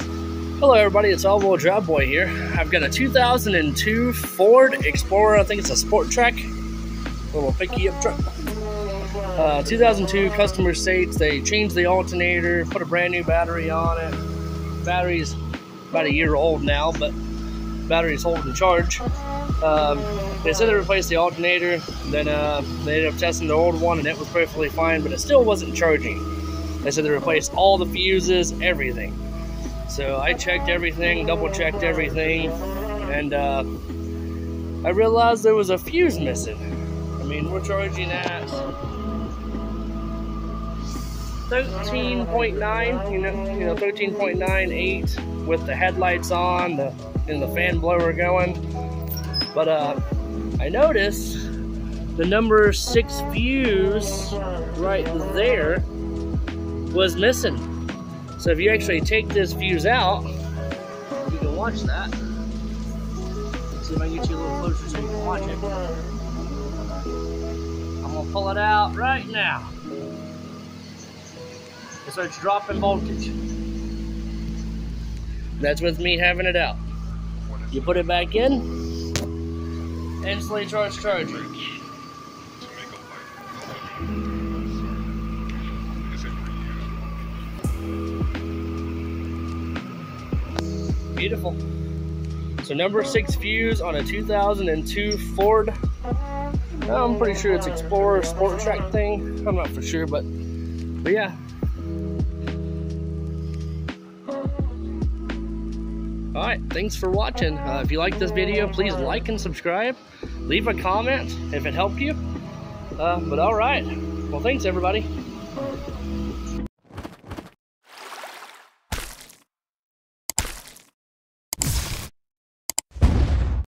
Hello everybody, it's Wheel Drive Boy here. I've got a 2002 Ford Explorer, I think it's a Sport Trac, little picky up truck. Uh, 2002 customer states they changed the alternator, put a brand new battery on it. Battery's about a year old now, but battery's holding charge. Um, they said they replaced the alternator, then uh, they ended up testing the old one and it was perfectly fine, but it still wasn't charging. They said they replaced all the fuses, everything. So I checked everything, double checked everything, and uh, I realized there was a fuse missing. I mean, we're charging at 13.9, you know, you know, 13.98 with the headlights on, the and the fan blower going. But uh, I noticed the number six fuse right there was missing. So if you actually take this fuse out, you can watch that. See if I get you a little closer so you can watch it. I'm gonna pull it out right now. It starts dropping voltage. That's with me having it out. You put it back in, instantly charge charger. Beautiful. So number six fuse on a 2002 Ford. I'm pretty sure it's Explorer Sport Trac thing. I'm not for sure, but but yeah. All right, thanks for watching. Uh, if you like this video, please like and subscribe. Leave a comment if it helped you. Uh, but all right, well, thanks everybody.